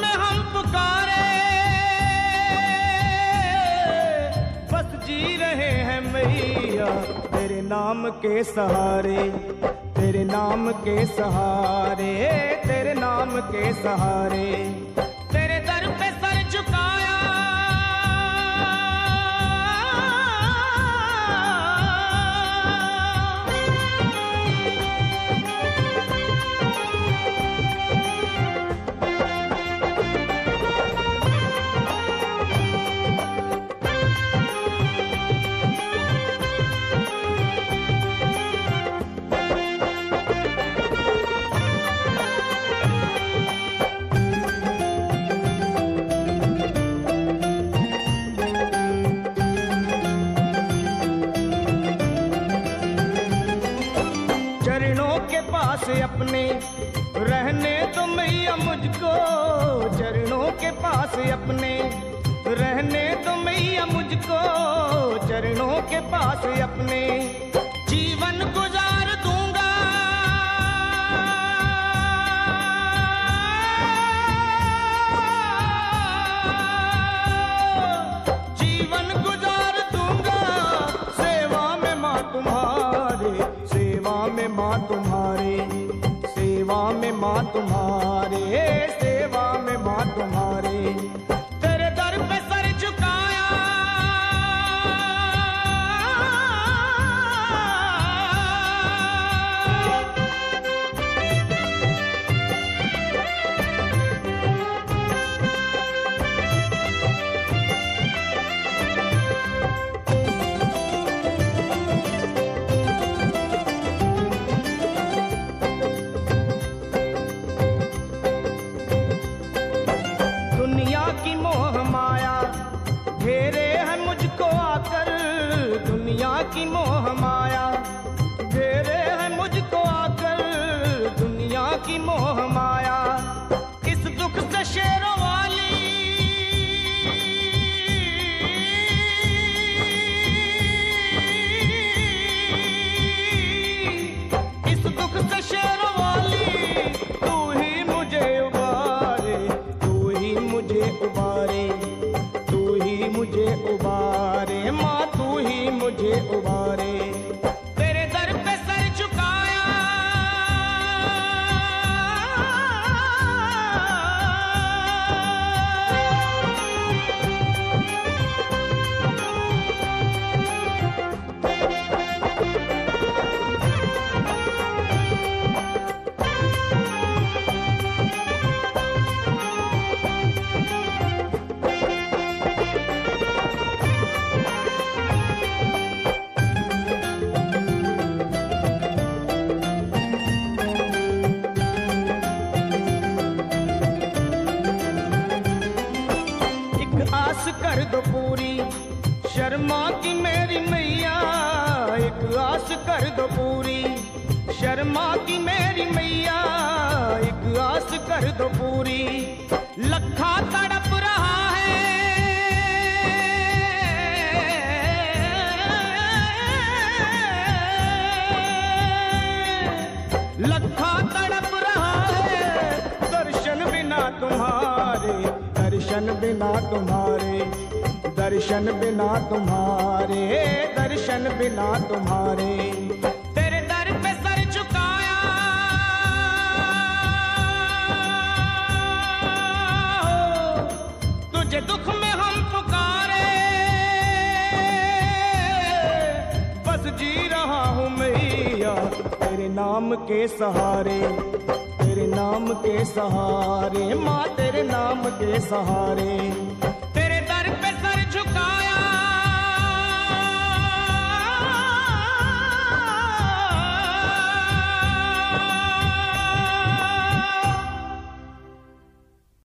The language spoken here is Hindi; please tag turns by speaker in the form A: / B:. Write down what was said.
A: में हम पुकारे। बस जी रहे हैं मैया, तेरे नाम के सहारे,
B: तेरे नाम के सहारे, तेरे
A: नाम के सहारे। अपने रहने दो मैया मुझको, चरणों के पास अपने रहने दो मैया मुझको, चरणों के पास अपने
B: जीवन गुजार
A: तुम्हारे की मोह माया ही मेरी मैया, एक आस कर दो पूरी। शर्मा की मेरी मैया, एक आस कर दो पूरी।
B: लखा तड़प रहा है।
A: लखा तड़प रहा है। दर्शन बिना तुम्हारे, दर्शन बिना तुम्हारे। दर्शन बिना तुम्हारे, दर्शन बिना तुम्हारे।
B: तेरे दर पे सर झुकाया। तुझे दुख में हम पुकारे।
A: बस जी रहा हूँ मैया, तेरे नाम के सहारे, तेरे नाम के सहारे, माँ तेरे नाम के सहारे।